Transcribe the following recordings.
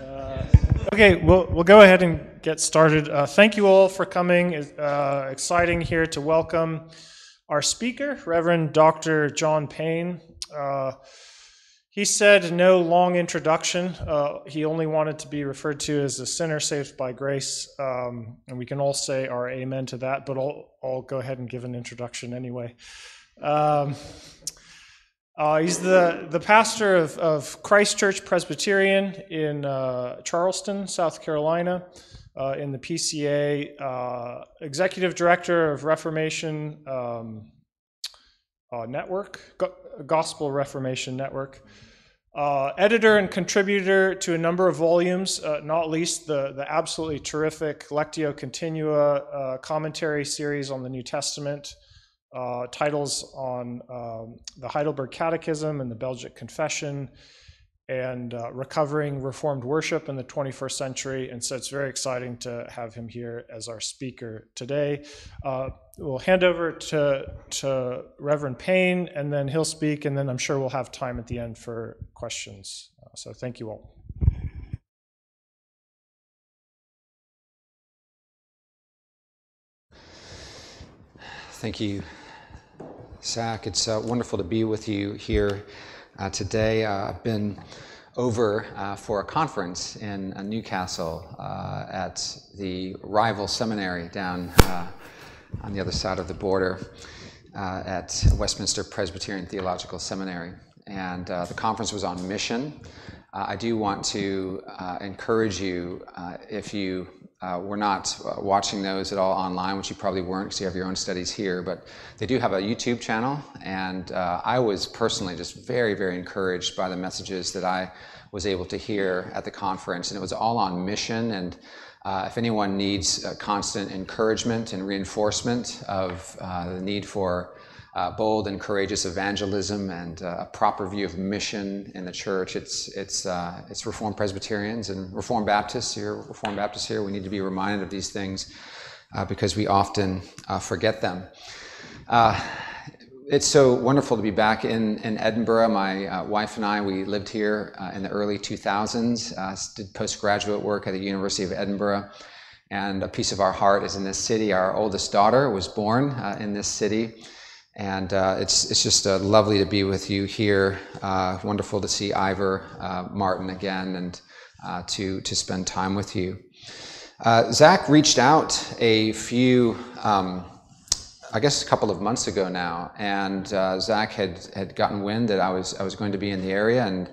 Uh, okay, we'll, we'll go ahead and get started. Uh, thank you all for coming. Uh, exciting here to welcome our speaker, Reverend Dr. Jon Payne. Uh, he said no long introduction. Uh, he only wanted to be referred to as a sinner saved by grace. Um, and we can all say our amen to that, but I'll, I'll go ahead and give an introduction anyway. Um, uh, he's the, the pastor of, of Christ Church Presbyterian in uh, Charleston, South Carolina, uh, in the PCA, uh, executive director of Reformation um, uh, Network, Go- Gospel Reformation Network, uh, editor and contributor to a number of volumes, not least the, the absolutely terrific Lectio Continua commentary series on the New Testament uh, titles on um, the Heidelberg Catechism and the Belgic Confession and uh, recovering Reformed worship in the 21st century. And so it's very exciting to have him here as our speaker today. Uh, we'll hand over to, to Reverend Payne, and then he'll speak, and then I'm sure we'll have time at the end for questions. Uh, so thank you all. Thank you, Zach. It's uh, wonderful to be with you here uh, today. Uh, I've been over uh, for a conference in uh, Newcastle uh, at the rival seminary down on the other side of the border at Westminster Presbyterian Theological Seminary. And the conference was on mission. I do want to encourage you, if you uh, we're not uh, watching those at all online, which you probably weren't because you have your own studies here, but they do have a YouTube channel. And uh, I was personally just very, very encouraged by the messages that I was able to hear at the conference. And it was all on mission. And uh, if anyone needs constant encouragement and reinforcement of the need for uh, bold and courageous evangelism and uh, a proper view of mission in the church. It's, it's, uh, it's Reformed Presbyterians and Reformed Baptists here, Reformed Baptists here. We need to be reminded of these things uh, because we often uh, forget them. Uh, it's so wonderful to be back in, in Edinburgh. My wife and I, we lived here in the early 2000s, did postgraduate work at the University of Edinburgh and a piece of our heart is in this city. Our oldest daughter was born in this city, and uh, it's, it's just uh, lovely to be with you here. Uh, wonderful to see Ivor uh, Martin again and uh, to, to spend time with you. Uh, Zach reached out a few, um, I guess a couple of months ago now, and Zach had, had gotten wind that I was, I was going to be in the area and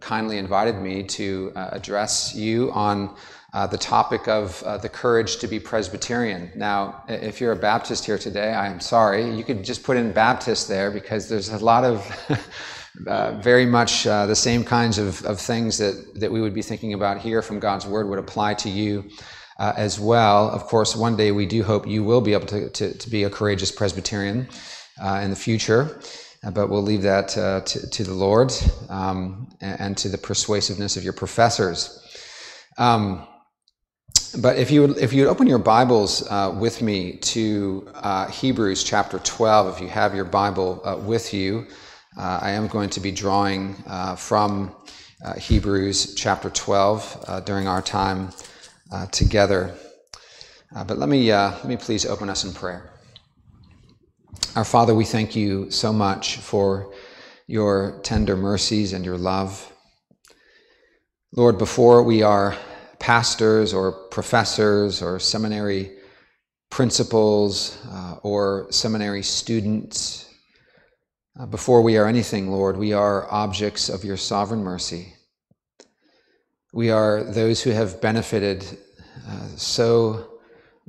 kindly invited me to address you on uh, the topic of uh, the courage to be Presbyterian. Now, if you're a Baptist here today, I'm sorry. You could just put in Baptist there because there's a lot of uh, very much uh, the same kinds of, of things that, that we would be thinking about here from God's Word would apply to you. Uh, as well. Of course, one day we do hope you will be able to, to, to be a courageous Presbyterian uh, in the future. But we'll leave that uh, to, to, the Lord um, and, and, to the persuasiveness of your professors. Um, but if you would, if you would open your Bibles uh, with me to uh, Hebrews chapter 12, if you have your Bible uh, with you, uh, I am going to be drawing uh, from uh, Hebrews chapter 12 during our time together. but let me, let me please open us in prayer. Our Father, we thank you so much for your tender mercies and your love. Lord, before we are pastors or professors or seminary principals uh, or seminary students. Uh, before we are anything, Lord, we are objects of your sovereign mercy. We are those who have benefited uh, so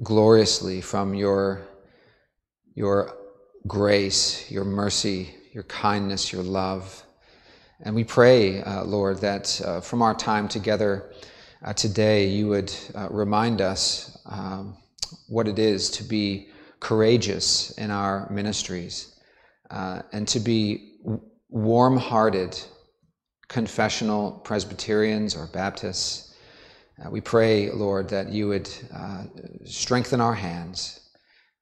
gloriously from your, your grace, your mercy, your kindness, your love. And we pray, uh, Lord, that uh, from our time together, uh, today you would uh, remind us um, what it is to be courageous in our ministries uh, and to be warm hearted confessional Presbyterians or Baptists. Uh, we pray, Lord, that you would uh, strengthen our hands.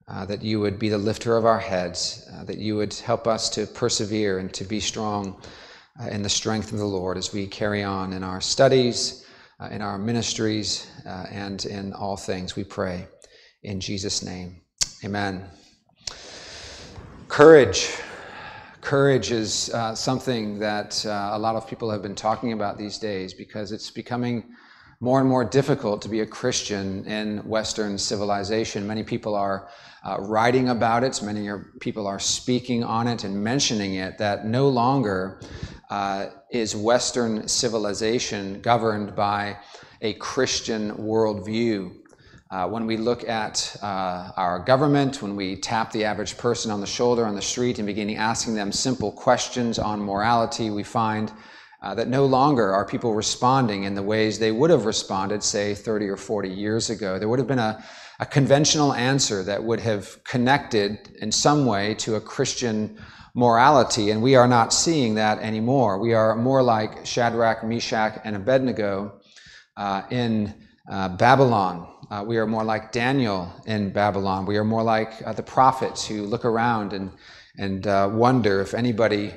Uh, that you would be the lifter of our heads, that you would help us to persevere and to be strong uh, in the strength of the Lord as we carry on in our studies, uh, in our ministries, uh, and in all things. We pray in Jesus' name. Amen. Courage. Courage is uh, something that uh, a lot of people have been talking about these days because it's becoming more and more difficult to be a Christian in Western civilization. Many people are uh, writing about it, many people are speaking on it and mentioning it, that no longer uh, is Western civilization governed by a Christian worldview. Uh, when we look at uh, our government, when we tap the average person on the shoulder on the street and begin asking them simple questions on morality, we find uh, that no longer are people responding in the ways they would have responded, say, 30 or 40 years ago. There would have been a, a conventional answer that would have connected in some way to a Christian morality, and we are not seeing that anymore. We are more like Shadrach, Meshach, and Abednego uh, in uh, Babylon. Uh, we are more like Daniel in Babylon. We are more like uh, the prophets who look around and, and uh, wonder if anybody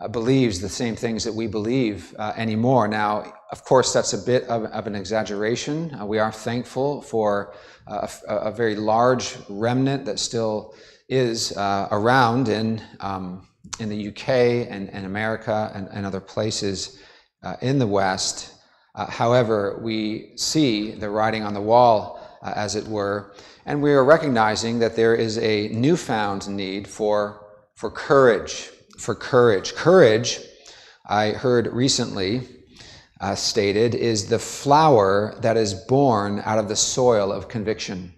uh, believes the same things that we believe uh, anymore. Now, of course, that's a bit of, of an exaggeration. Uh, we are thankful for a, a, very large remnant that still is uh, around in, um, in the UK and, and America and, and other places uh, in the West. Uh, however, we see the writing on the wall, as it were, and we are recognizing that there is a newfound need for, for courage for courage. Courage, I heard recently uh, stated, is the flower that is born out of the soil of conviction.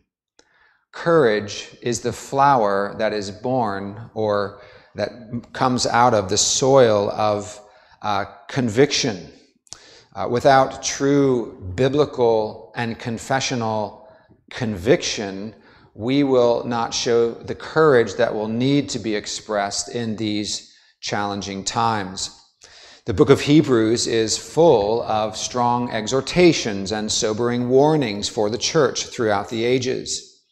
Courage is the flower that is born or that comes out of the soil of uh, conviction. Uh, without true biblical and confessional conviction, we will not show the courage that will need to be expressed in these challenging times. The book of Hebrews is full of strong exhortations and sobering warnings for the church throughout the ages.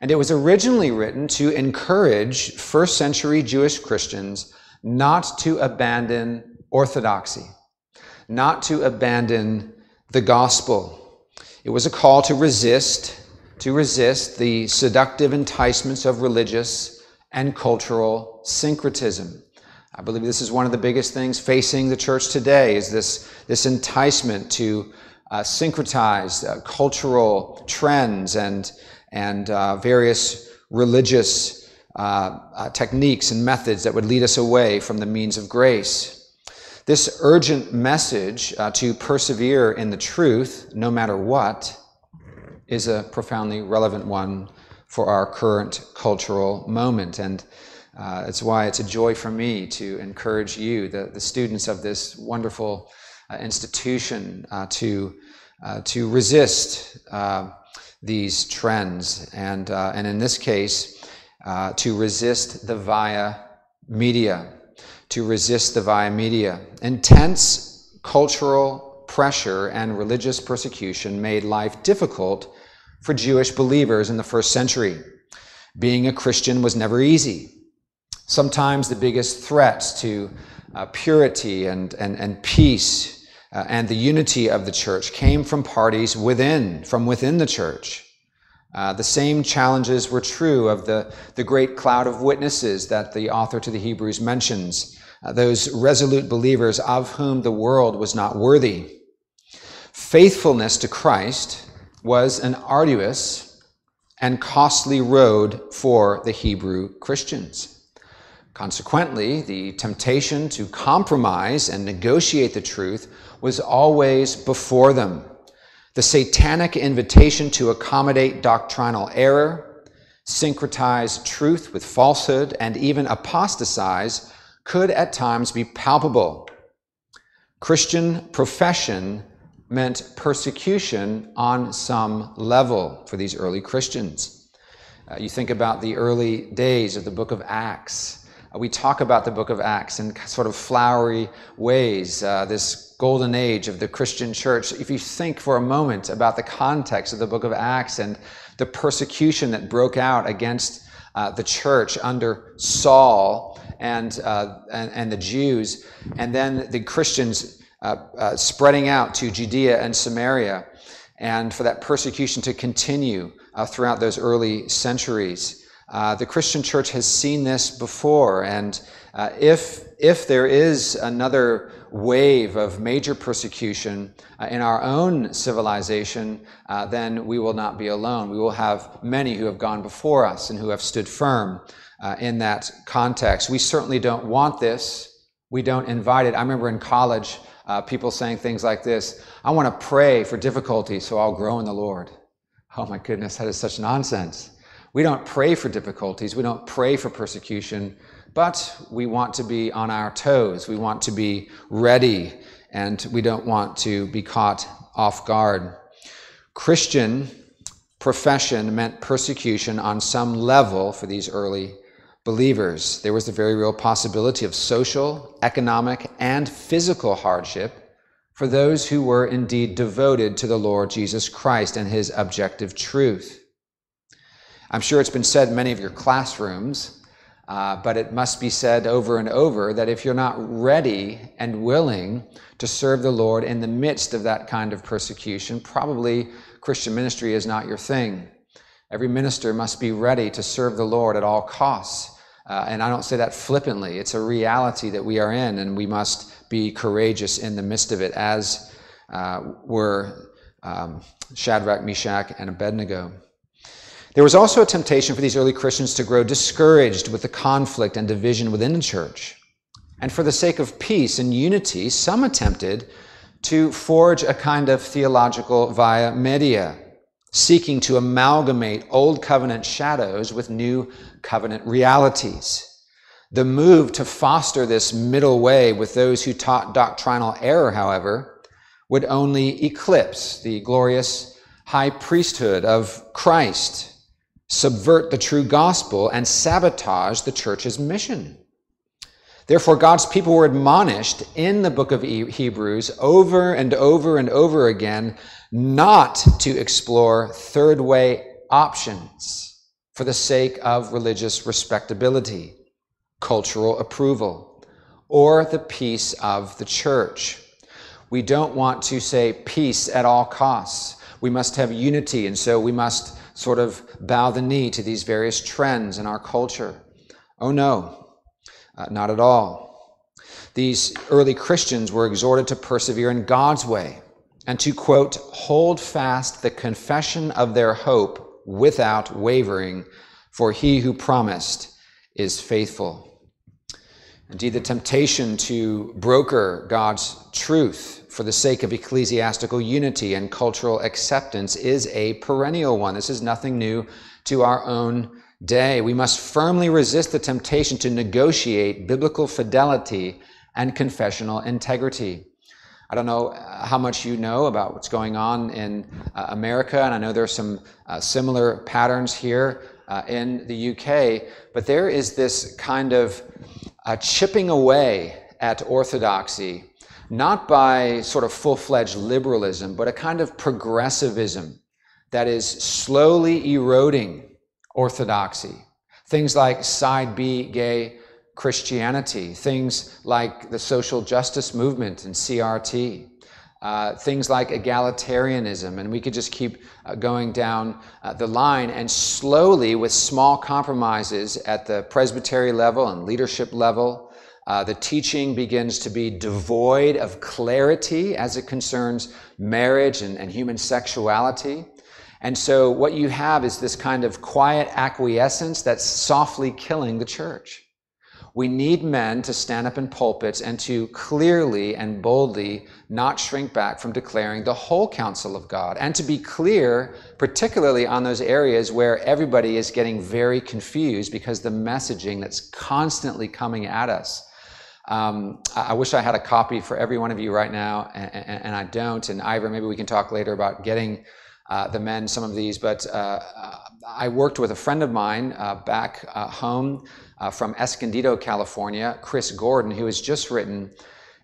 And it was originally written to encourage first century Jewish Christians not to abandon orthodoxy, not to abandon the gospel. It was a call to resist, to resist the seductive enticements of religious and cultural syncretism. I believe this is one of the biggest things facing the church today is this, this enticement to uh, syncretize uh, cultural trends and, and uh, various religious uh, uh, techniques and methods that would lead us away from the means of grace. This urgent message uh, to persevere in the truth, no matter what, is a profoundly relevant one for our current cultural moment. And uh, it's why it's a joy for me to encourage you, the, the students of this wonderful uh, institution, uh, to, uh, to resist uh, these trends. And, uh, and in this case, to resist the via media, to resist the via media. Intense cultural pressure and religious persecution made life difficult for Jewish believers in the first century. Being a Christian was never easy. Sometimes the biggest threats to uh, purity and, and, and peace uh, and the unity of the church came from parties within, from within the church. Uh, the same challenges were true of the, the great cloud of witnesses that the author to the Hebrews mentions, uh, those resolute believers of whom the world was not worthy. Faithfulness to Christ was an arduous and costly road for the Hebrew Christians. Consequently, the temptation to compromise and negotiate the truth was always before them. The satanic invitation to accommodate doctrinal error, syncretize truth with falsehood, and even apostatize could at times be palpable. Christian profession meant persecution on some level for these early Christians. Uh, you think about the early days of the book of Acts we talk about the book of Acts in sort of flowery ways, uh, this golden age of the Christian church. If you think for a moment about the context of the book of Acts and the persecution that broke out against uh, the church under Saul and, uh, and, and, the Jews, and then the Christians uh, uh, spreading out to Judea and Samaria, and for that persecution to continue uh, throughout those early centuries. Uh, the Christian church has seen this before, and uh, if, if there is another wave of major persecution uh, in our own civilization, uh, then we will not be alone. We will have many who have gone before us and who have stood firm uh, in that context. We certainly don't want this. We don't invite it. I remember in college, people saying things like this I want to pray for difficulty so I'll grow in the Lord. Oh my goodness, that is such nonsense. We don't pray for difficulties, we don't pray for persecution, but we want to be on our toes. We want to be ready, and we don't want to be caught off guard. Christian profession meant persecution on some level for these early believers. There was the very real possibility of social, economic, and physical hardship for those who were indeed devoted to the Lord Jesus Christ and his objective truth. I'm sure it's been said in many of your classrooms, uh, but it must be said over and over that if you're not ready and willing to serve the Lord in the midst of that kind of persecution, probably Christian ministry is not your thing. Every minister must be ready to serve the Lord at all costs. Uh, and I don't say that flippantly. It's a reality that we are in, and we must be courageous in the midst of it, as uh, were um, Shadrach, Meshach, and Abednego. There was also a temptation for these early Christians to grow discouraged with the conflict and division within the church. And for the sake of peace and unity, some attempted to forge a kind of theological via media, seeking to amalgamate old covenant shadows with new covenant realities. The move to foster this middle way with those who taught doctrinal error, however, would only eclipse the glorious high priesthood of Christ subvert the true gospel, and sabotage the church's mission. Therefore, God's people were admonished in the book of Hebrews over and over and over again not to explore third way options for the sake of religious respectability, cultural approval, or the peace of the church. We don't want to say peace at all costs. We must have unity, and so we must sort of bow the knee to these various trends in our culture. Oh no, uh, not at all. These early Christians were exhorted to persevere in God's way and to, quote, hold fast the confession of their hope without wavering, for he who promised is faithful. Indeed, the temptation to broker God's truth for the sake of ecclesiastical unity and cultural acceptance is a perennial one. This is nothing new to our own day. We must firmly resist the temptation to negotiate biblical fidelity and confessional integrity. I don't know how much you know about what's going on in uh, America, and I know there are some uh, similar patterns here uh, in the UK, but there is this kind of uh, chipping away at orthodoxy, not by sort of full fledged liberalism, but a kind of progressivism that is slowly eroding orthodoxy. Things like side B gay Christianity, things like the social justice movement and CRT, uh, things like egalitarianism, and we could just keep uh, going down uh, the line. And slowly, with small compromises at the presbytery level and leadership level, uh, the teaching begins to be devoid of clarity as it concerns marriage and, and human sexuality. And so, what you have is this kind of quiet acquiescence that's softly killing the church. We need men to stand up in pulpits and to clearly and boldly not shrink back from declaring the whole counsel of God and to be clear, particularly on those areas where everybody is getting very confused because the messaging that's constantly coming at us. Um, I wish I had a copy for every one of you right now, and, and, I don't. And Ivor, maybe we can talk later about getting uh, the men some of these. But uh, I worked with a friend of mine uh, back uh, home uh, from Escondido, California, Chris Gordon, who has just written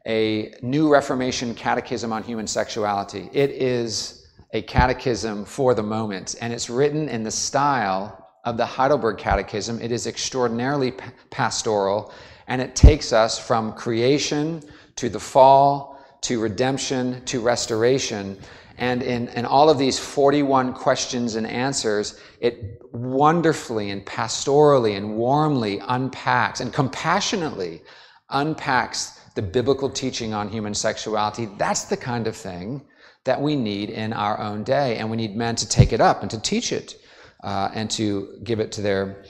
a New Reformation Catechism on Human Sexuality. It is a catechism for the moment, and it's written in the style of the Heidelberg Catechism. It is extraordinarily pastoral, and it takes us from creation to the fall to redemption to restoration. And in, in all of these 41 questions and answers, it wonderfully and pastorally and warmly unpacks and compassionately unpacks the biblical teaching on human sexuality. That's the kind of thing that we need in our own day. And we need men to take it up and to teach it uh, and to give it to their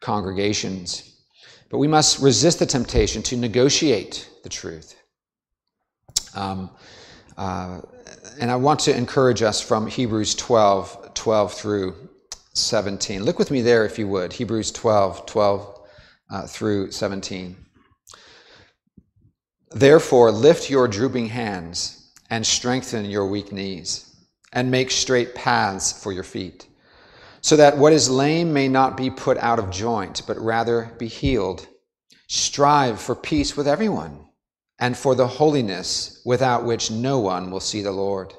congregations. But we must resist the temptation to negotiate the truth. Um, uh, and I want to encourage us from Hebrews 12, 12 through 17. Look with me there if you would. Hebrews 12, 12 uh, through 17. Therefore, lift your drooping hands and strengthen your weak knees, and make straight paths for your feet, so that what is lame may not be put out of joint, but rather be healed. Strive for peace with everyone and for the holiness without which no one will see the Lord.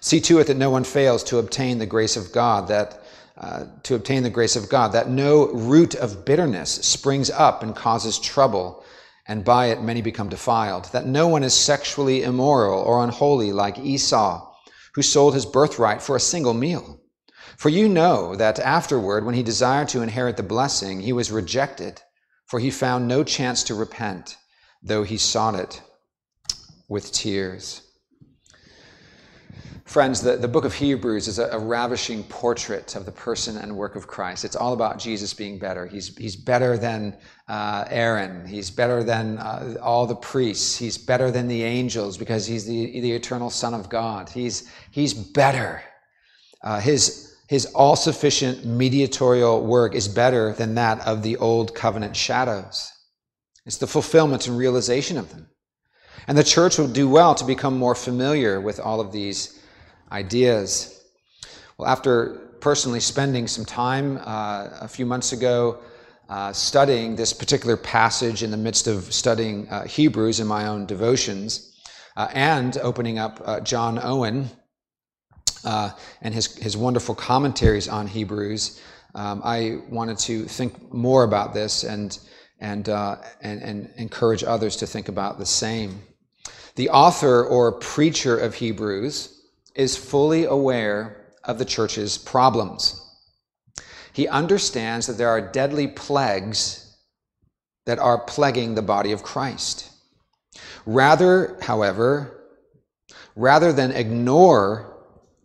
See to it that no one fails to obtain the grace of God, that uh, to obtain the grace of God, that no root of bitterness springs up and causes trouble, and by it many become defiled, that no one is sexually immoral or unholy like Esau, who sold his birthright for a single meal. For you know that afterward, when he desired to inherit the blessing, he was rejected, for he found no chance to repent though he sought it with tears. Friends, the, the book of Hebrews is a, a, ravishing portrait of the person and work of Christ. It's all about Jesus being better. He's, he's better than uh, Aaron. He's better than uh, all the priests. He's better than the angels because he's the, the eternal Son of God. He's, he's better. Uh, his, his all sufficient mediatorial work is better than that of the old covenant shadows. It's the fulfillment and realization of them. And the church will do well to become more familiar with all of these ideas. Well, after personally spending some time uh, a few months ago uh, studying this particular passage in the midst of studying uh, Hebrews in my own devotions, uh, and opening up uh, John Owen uh, and his, his wonderful commentaries on Hebrews, um, I wanted to think more about this and and, uh, and, and encourage others to think about the same. The author or preacher of Hebrews is fully aware of the church's problems. He understands that there are deadly plagues that are plaguing the body of Christ. Rather, however, rather than ignore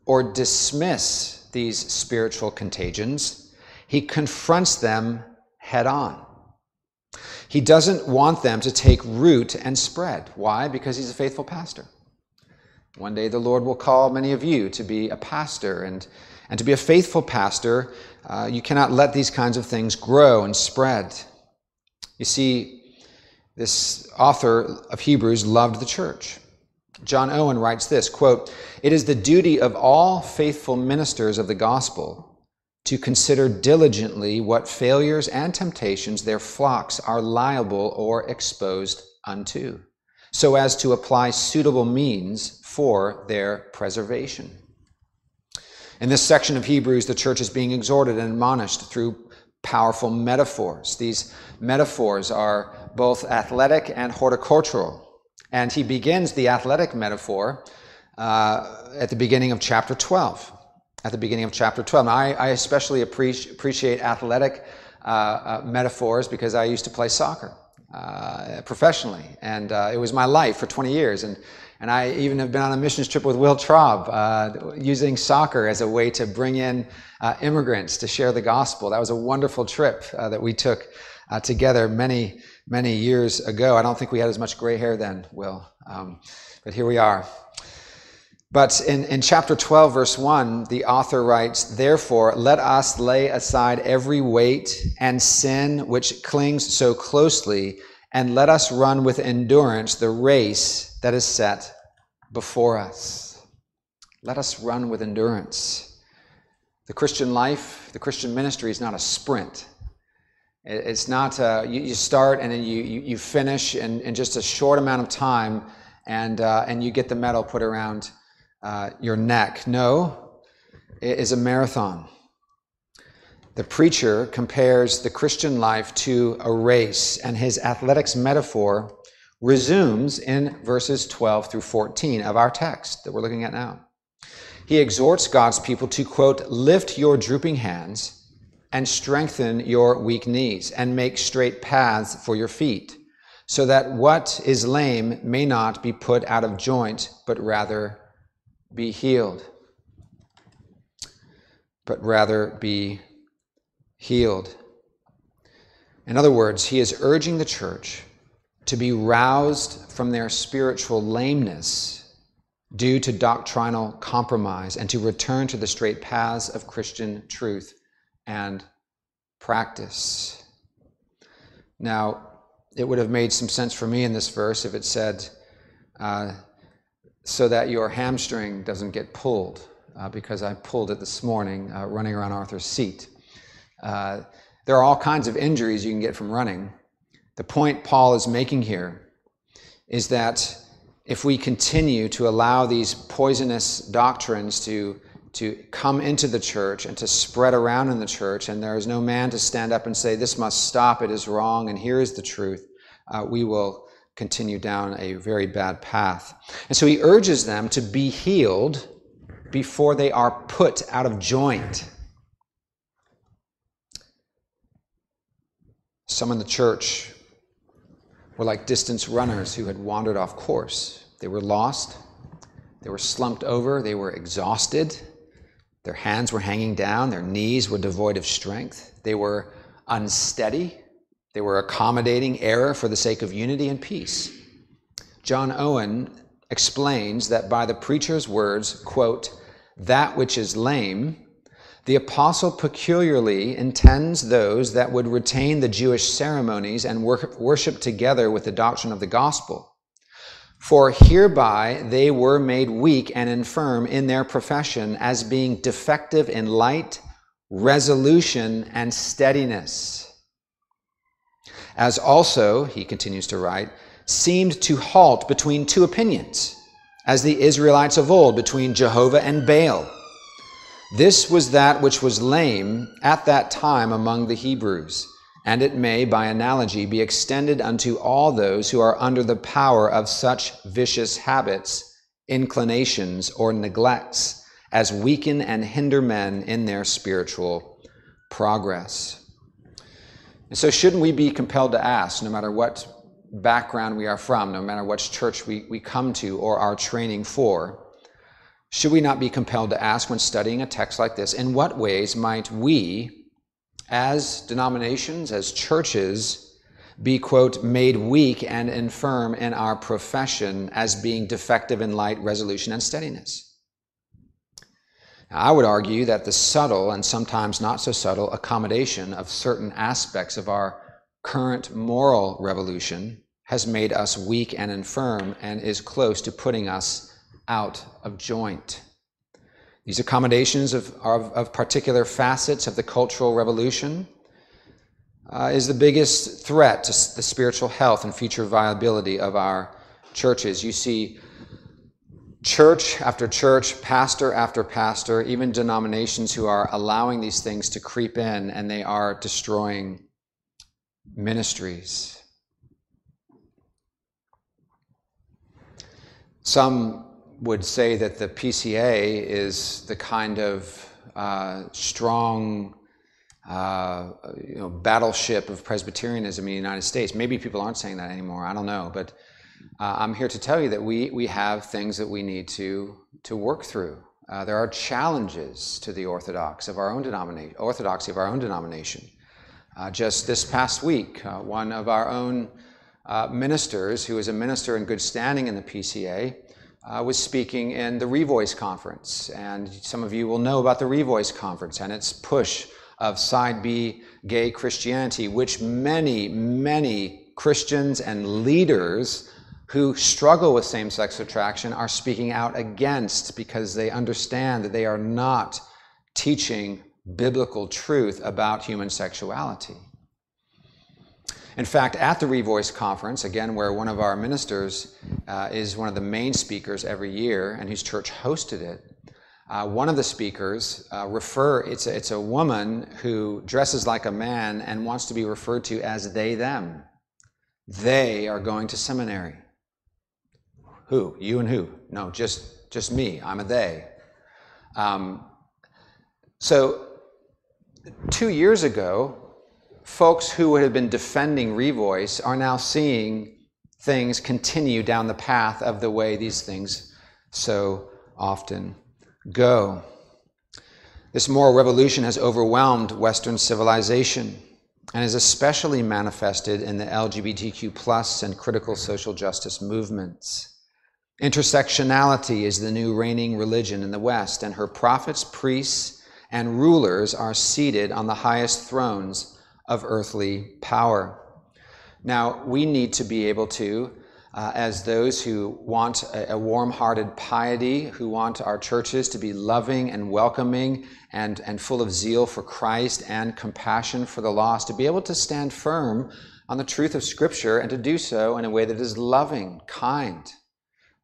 or dismiss these spiritual contagions, he confronts them head on. He doesn't want them to take root and spread. Why? Because he's a faithful pastor. One day the Lord will call many of you to be a pastor, and, and to be a faithful pastor, uh, you cannot let these kinds of things grow and spread. You see, this author of Hebrews loved the church. John Owen writes this quote, It is the duty of all faithful ministers of the gospel to consider diligently what failures and temptations their flocks are liable or exposed unto, so as to apply suitable means for their preservation. In this section of Hebrews, the church is being exhorted and admonished through powerful metaphors. These metaphors are both athletic and horticultural. And he begins the athletic metaphor uh, at the beginning of chapter 12 at the beginning of chapter 12. Now, I, I especially appreciate, appreciate athletic uh, uh, metaphors because I used to play soccer uh, professionally, and uh, it was my life for 20 years. And, and I even have been on a missions trip with Will Traub, uh, using soccer as a way to bring in immigrants to share the gospel. That was a wonderful trip that we took together many, many years ago. I don't think we had as much gray hair then, Will, um, but here we are. But in, in chapter 12, verse 1, the author writes, Therefore, let us lay aside every weight and sin which clings so closely, and let us run with endurance the race that is set before us. Let us run with endurance. The Christian life, the Christian ministry is not a sprint. It's not, uh, you, start and then you, you, you, finish in, in just a short amount of time, and, uh, and you get the medal put around uh, your neck. No, it is a marathon. The preacher compares the Christian life to a race, and his athletics metaphor resumes in verses 12 through 14 of our text that we're looking at now. He exhorts God's people to, quote, lift your drooping hands and strengthen your weak knees and make straight paths for your feet, so that what is lame may not be put out of joint, but rather be healed. But rather be healed. In other words, he is urging the church to be roused from their spiritual lameness due to doctrinal compromise and to return to the straight paths of Christian truth and practice. Now, it would have made some sense for me in this verse if it said, uh, so that your hamstring doesn't get pulled, uh, because I pulled it this morning uh, running around Arthur's seat. Uh, there are all kinds of injuries you can get from running. The point Paul is making here is that if we continue to allow these poisonous doctrines to, to come into the church and to spread around in the church, and there is no man to stand up and say, This must stop, it is wrong, and here is the truth, uh, we will continue down a very bad path. And so he urges them to be healed before they are put out of joint. Some in the church were like distance runners who had wandered off course. They were lost, they were slumped over, they were exhausted, their hands were hanging down, their knees were devoid of strength, they were unsteady, they were accommodating error for the sake of unity and peace. John Owen explains that by the preacher's words, quote, that which is lame the apostle peculiarly intends those that would retain the Jewish ceremonies and worship together with the doctrine of the gospel. For hereby they were made weak and infirm in their profession as being defective in light, resolution, and steadiness. As also, he continues to write, seemed to halt between two opinions, as the Israelites of old between Jehovah and Baal this was that which was lame at that time among the Hebrews, and it may, by analogy, be extended unto all those who are under the power of such vicious habits, inclinations, or neglects as weaken and hinder men in their spiritual progress. And so, shouldn't we be compelled to ask, no matter what background we are from, no matter which church we, we come to or are training for, should we not be compelled to ask when studying a text like this, in what ways might we, as denominations, as churches, be, quote, made weak and infirm in our profession as being defective in light, resolution, and steadiness? Now, I would argue that the subtle and sometimes not so subtle accommodation of certain aspects of our current moral revolution has made us weak and infirm and is close to putting us out of joint. These accommodations of, of, of particular facets of the Cultural Revolution uh, is the biggest threat to the spiritual health and future viability of our churches. You see church after church, pastor after pastor, even denominations who are allowing these things to creep in and they are destroying ministries. Some would say that the PCA is the kind of uh, strong uh, you know, battleship of Presbyterianism in the United States. Maybe people aren't saying that anymore. I don't know, but uh, I'm here to tell you that we we have things that we need to to work through. Uh, there are challenges to the orthodox of our own denomination, orthodoxy of our own denomination. Uh, just this past week, uh, one of our own ministers, who is a minister in good standing in the PCA, I was speaking in the Revoice Conference, and some of you will know about the Revoice Conference and its push of side B gay Christianity, which many, many Christians and leaders who struggle with same sex attraction are speaking out against because they understand that they are not teaching biblical truth about human sexuality. In fact, at the Revoice Conference, again, where one of our ministers uh, is one of the main speakers every year and whose church hosted it, uh, one of the speakers uh, refer it's a, it's a woman who dresses like a man and wants to be referred to as they them. They are going to seminary. Who? You and who? No just just me. I'm a they. Um, so two years ago folks who would have been defending revoice are now seeing things continue down the path of the way these things so often go. This moral revolution has overwhelmed Western civilization and is especially manifested in the LGBTQ plus and critical social justice movements. Intersectionality is the new reigning religion in the West, and her prophets, priests, and rulers are seated on the highest thrones of earthly power. Now, we need to be able to uh, as those who want a, a warm hearted piety, who want our churches to be loving and welcoming and, and full of zeal for Christ and compassion for the lost, to be able to stand firm on the truth of Scripture and to do so in a way that is loving, kind.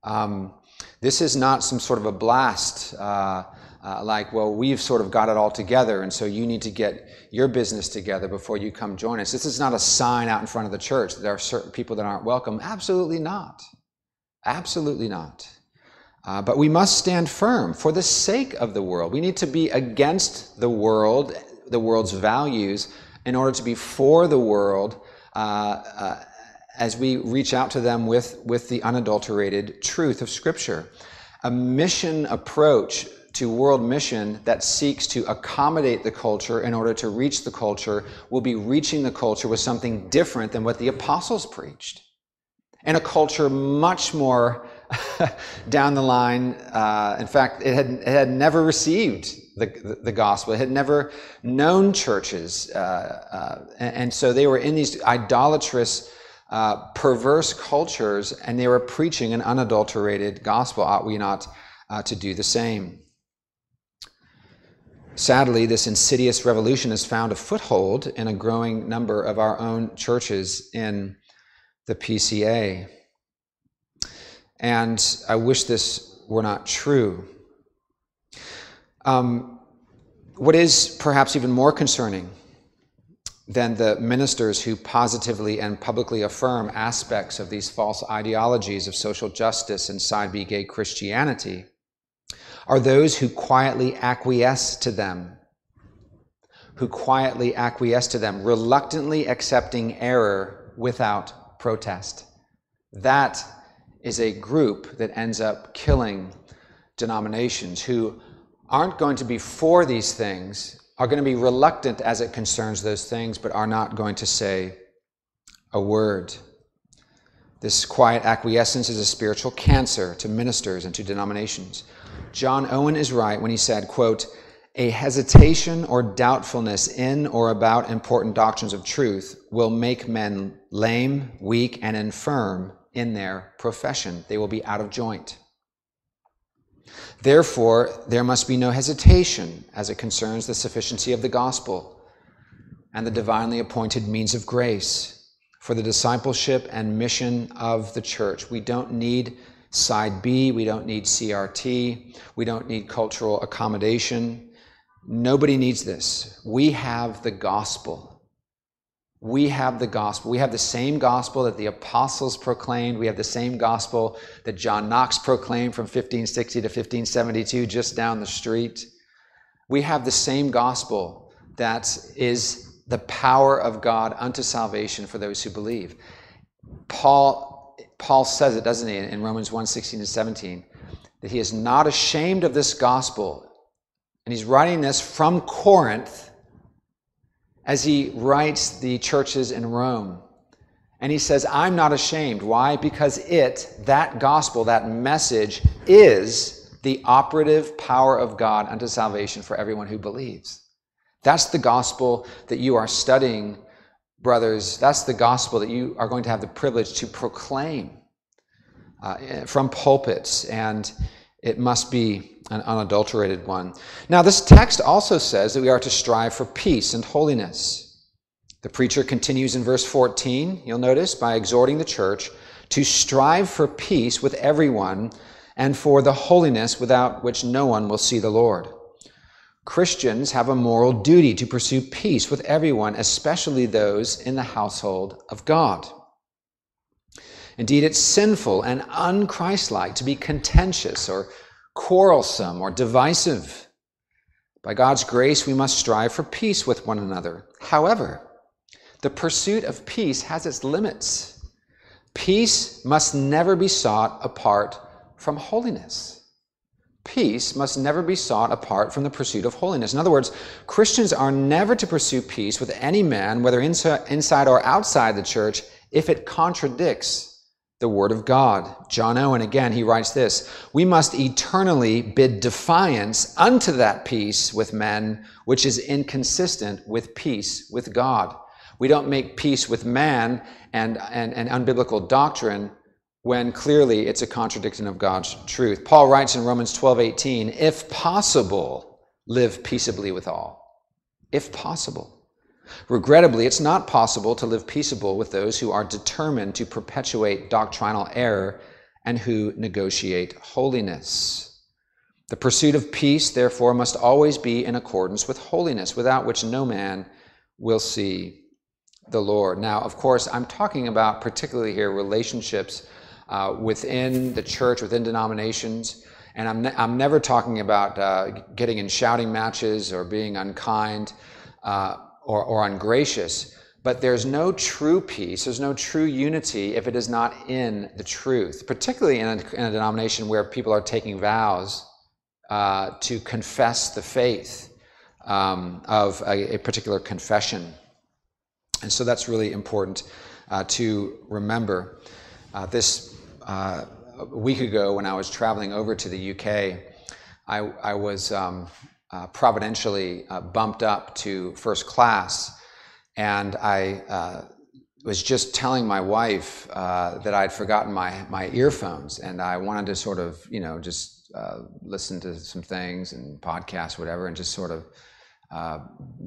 Um, this is not some sort of a blast. Uh, uh, like, well, we've sort of got it all together, and so you need to get your business together before you come join us. This is not a sign out in front of the church that there are certain people that aren't welcome. Absolutely not. Absolutely not. Uh, but we must stand firm for the sake of the world. We need to be against the world, the world's values, in order to be for the world uh, uh as we reach out to them with, with the unadulterated truth of Scripture. A mission approach to world mission that seeks to accommodate the culture in order to reach the culture will be reaching the culture with something different than what the apostles preached. And a culture much more down the line. Uh, in fact, it had, it had never received the, the, gospel. It had never known churches. Uh, uh, and, and, so they were in these idolatrous, uh, perverse cultures, and they were preaching an unadulterated gospel. Ought we not uh, to do the same? Sadly, this insidious revolution has found a foothold in a growing number of our own churches in the PCA. And I wish this were not true. Um, what is perhaps even more concerning than the ministers who positively and publicly affirm aspects of these false ideologies of social justice and side B gay Christianity are those who quietly acquiesce to them, who quietly acquiesce to them, reluctantly accepting error without protest. That is a group that ends up killing denominations who aren't going to be for these things, are going to be reluctant as it concerns those things, but are not going to say a word. This quiet acquiescence is a spiritual cancer to ministers and to denominations. John Owen is right when he said, quote, a hesitation or doubtfulness in or about important doctrines of truth will make men lame, weak, and infirm in their profession. They will be out of joint. Therefore, there must be no hesitation as it concerns the sufficiency of the gospel and the divinely appointed means of grace for the discipleship and mission of the church. We don't need side B. We don't need CRT. We don't need cultural accommodation. Nobody needs this. We have the gospel. We have the gospel. We have the same gospel that the apostles proclaimed. We have the same gospel that John Knox proclaimed from 1560 to 1572, just down the street. We have the same gospel that is the power of God unto salvation for those who believe. Paul Paul says it, doesn't he, in Romans 1 16 to 17, that he is not ashamed of this gospel. And he's writing this from Corinth as he writes the churches in Rome. And he says, I'm not ashamed. Why? Because it, that gospel, that message, is the operative power of God unto salvation for everyone who believes. That's the gospel that you are studying brothers, that's the gospel that you are going to have the privilege to proclaim uh, from pulpits, and it must be an unadulterated one. Now, this text also says that we are to strive for peace and holiness. The preacher continues in verse 14, you'll notice, by exhorting the church to strive for peace with everyone and for the holiness without which no one will see the Lord. Christians have a moral duty to pursue peace with everyone, especially those in the household of God. Indeed, it's sinful and unchristlike to be contentious or quarrelsome or divisive. By God's grace, we must strive for peace with one another. However, the pursuit of peace has its limits. Peace must never be sought apart from holiness. Peace must never be sought apart from the pursuit of holiness. In other words, Christians are never to pursue peace with any man, whether inside or outside the church, if it contradicts the Word of God. John Owen, again, he writes this We must eternally bid defiance unto that peace with men which is inconsistent with peace with God. We don't make peace with man and, and, and unbiblical doctrine when clearly it's a contradiction of God's truth. Paul writes in Romans 12:18, if possible, live peaceably with all. If possible. Regrettably, it's not possible to live peaceable with those who are determined to perpetuate doctrinal error and who negotiate holiness. The pursuit of peace, therefore, must always be in accordance with holiness, without which no man will see the Lord. Now, of course, I'm talking about particularly here relationships uh, within the church, within denominations. And I'm, ne- I'm never talking about uh, getting in shouting matches or being unkind uh, or, or ungracious. But there's no true peace, there's no true unity if it is not in the truth, particularly in a, in a denomination where people are taking vows uh, to confess the faith um, of a, a, particular confession. And so that's really important uh, to remember. Uh, this uh, a week ago, when I was traveling over to the UK, I, I was um, uh, providentially uh, bumped up to first class, and I uh, was just telling my wife uh, that I'd forgotten my, my earphones, and I wanted to sort of, you know, just listen to some things and podcasts, whatever, and just sort of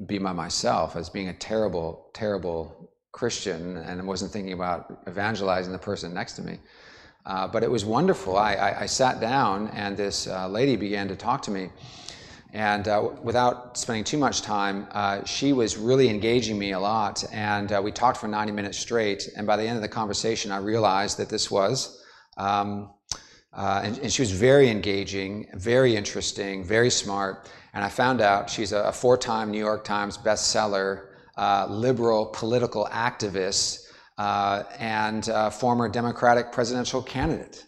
be by myself. As being a terrible, terrible Christian, and wasn't thinking about evangelizing the person next to me. Uh, but it was wonderful. I, I, I sat down, and this uh, lady began to talk to me. And uh, without spending too much time, uh, she was really engaging me a lot. And uh, we talked for 90 minutes straight. And by the end of the conversation, I realized that this was, um, uh, and, and, she was very engaging, very interesting, very smart. And I found out she's a, a four time New York Times bestseller, liberal political activist uh, and uh, former Democratic presidential candidate.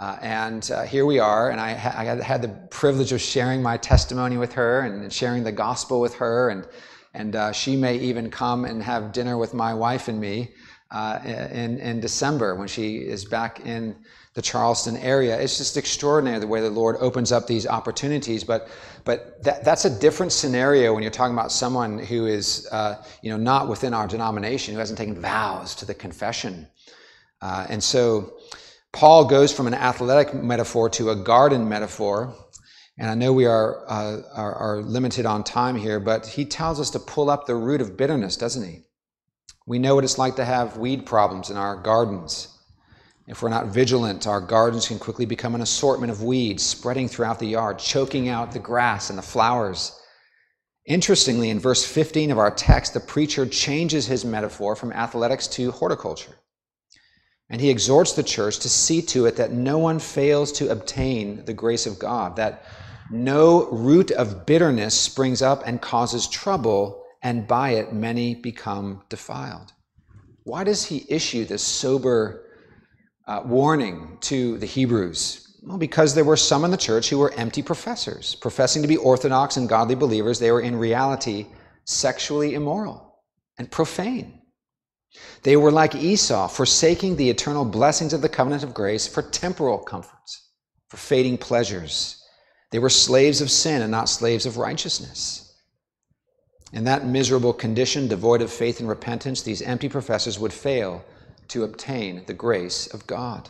Uh, and uh, here we are, and I, ha- I, had the privilege of sharing my testimony with her and sharing the gospel with her, and, and uh, she may even come and have dinner with my wife and me uh, in, in December when she is back in the Charleston area. It's just extraordinary the way the Lord opens up these opportunities. But, but that, that's a different scenario when you're talking about someone who is, uh, you know, not within our denomination, who hasn't taken vows to the confession. Uh, and so Paul goes from an athletic metaphor to a garden metaphor. And I know we are, uh, are, are limited on time here, but he tells us to pull up the root of bitterness, doesn't he? We know what it's like to have weed problems in our gardens. If we're not vigilant, our gardens can quickly become an assortment of weeds spreading throughout the yard, choking out the grass and the flowers. Interestingly, in verse 15 of our text, the preacher changes his metaphor from athletics to horticulture. And he exhorts the church to see to it that no one fails to obtain the grace of God, that no root of bitterness springs up and causes trouble, and by it many become defiled. Why does he issue this sober uh, warning to the Hebrews? Well, because there were some in the church who were empty professors. Professing to be orthodox and godly believers, they were in reality sexually immoral and profane. They were like Esau, forsaking the eternal blessings of the covenant of grace for temporal comforts, for fading pleasures. They were slaves of sin and not slaves of righteousness. In that miserable condition, devoid of faith and repentance, these empty professors would fail to obtain the grace of God.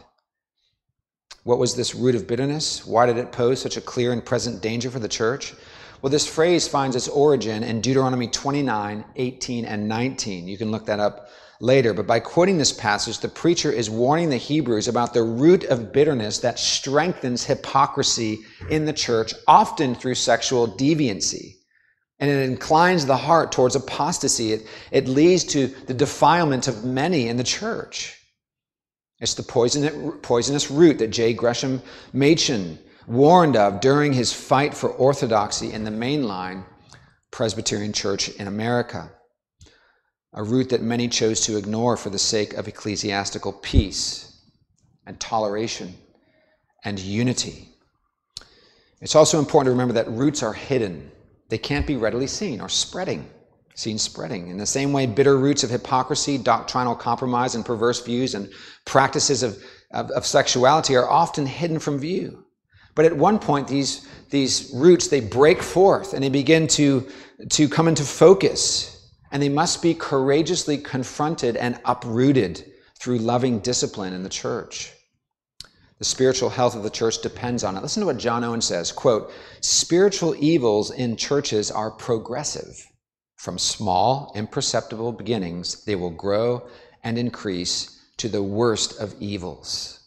What was this root of bitterness? Why did it pose such a clear and present danger for the church? Well, this phrase finds its origin in Deuteronomy 29, 18, and 19. You can look that up later. But by quoting this passage, the preacher is warning the Hebrews about the root of bitterness that strengthens hypocrisy in the church, often through sexual deviancy. And it inclines the heart towards apostasy. It, it leads to the defilement of many in the church. It's the poisonous root that J. Gresham Machen warned of during his fight for orthodoxy in the mainline Presbyterian Church in America, a root that many chose to ignore for the sake of ecclesiastical peace and toleration and unity. It's also important to remember that roots are hidden, they can't be readily seen or spreading. Seen spreading. In the same way, bitter roots of hypocrisy, doctrinal compromise, and perverse views and practices of, of, of sexuality are often hidden from view. But at one point, these, these roots, they break forth and they begin to, to come into focus. And they must be courageously confronted and uprooted through loving discipline in the church. The spiritual health of the church depends on it. Listen to what John Owen says, quote, spiritual evils in churches are progressive. From small, imperceptible beginnings, they will grow and increase to the worst of evils.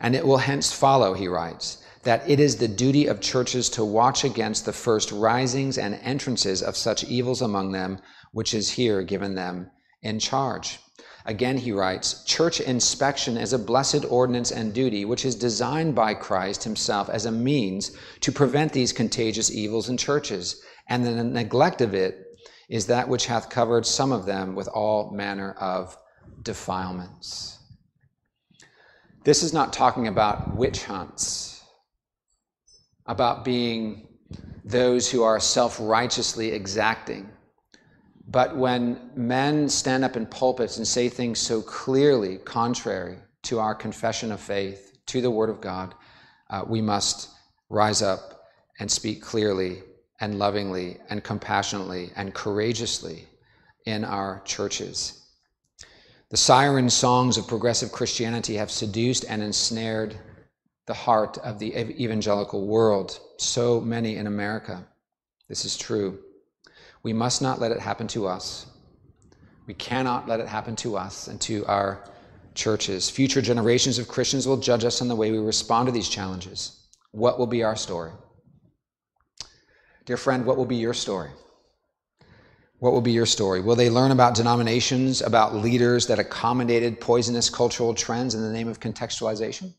And it will hence follow, he writes, that it is the duty of churches to watch against the first risings and entrances of such evils among them, which is here given them in charge. Again, he writes, church inspection is a blessed ordinance and duty which is designed by Christ himself as a means to prevent these contagious evils in churches, and the neglect of it is that which hath covered some of them with all manner of defilements. This is not talking about witch hunts, about being those who are self righteously exacting. But when men stand up in pulpits and say things so clearly contrary to our confession of faith, to the Word of God, uh, we must rise up and speak clearly and lovingly and compassionately and courageously in our churches. The siren songs of progressive Christianity have seduced and ensnared the heart of the evangelical world, so many in America. This is true. We must not let it happen to us. We cannot let it happen to us and to our churches. Future generations of Christians will judge us on the way we respond to these challenges. What will be our story? Dear friend, what will be your story? What will be your story? Will they learn about denominations, about leaders that accommodated poisonous cultural trends in the name of contextualization?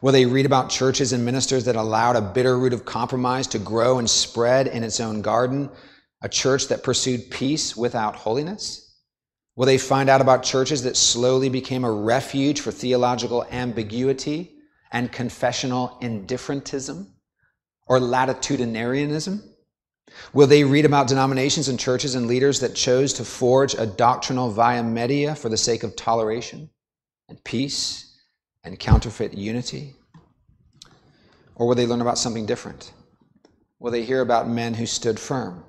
Will they read about churches and ministers that allowed a bitter root of compromise to grow and spread in its own garden, a church that pursued peace without holiness? Will they find out about churches that slowly became a refuge for theological ambiguity and confessional indifferentism or latitudinarianism? Will they read about denominations and churches and leaders that chose to forge a doctrinal via media for the sake of toleration and peace and counterfeit unity? Or will they learn about something different? Will they hear about men who stood firm,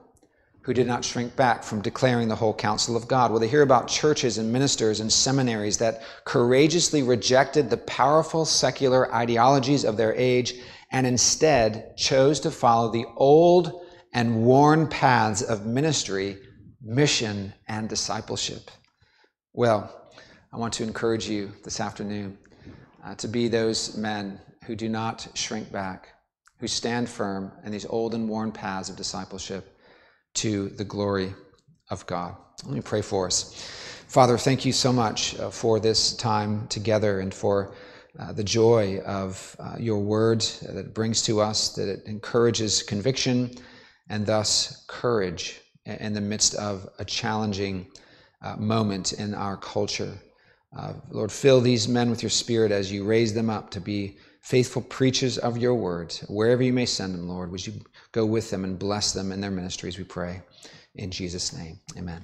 who did not shrink back from declaring the whole counsel of God? Will they hear about churches and ministers and seminaries that courageously rejected the powerful secular ideologies of their age and instead chose to follow the old and worn paths of ministry, mission, and discipleship. Well, I want to encourage you this afternoon uh, to be those men who do not shrink back, who stand firm in these old and worn paths of discipleship to the glory of God. Let me pray for us. Father, thank you so much uh, for this time together and for uh, the joy of uh, your word that it brings to us, that it encourages conviction and thus courage in the midst of a challenging moment in our culture. Lord, fill these men with your spirit as you raise them up to be faithful preachers of your word. Wherever you may send them, Lord, would you go with them and bless them in their ministries, we pray. In Jesus' name, amen.